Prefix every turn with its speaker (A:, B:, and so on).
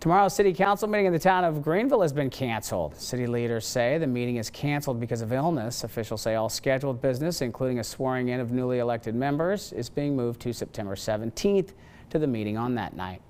A: Tomorrow's city council meeting in the town of Greeneville has been canceled. City leaders say the meeting is canceled because of illness. Officials say all scheduled business, including a swearing in of newly elected members, is being moved to September 17th to the meeting on that night.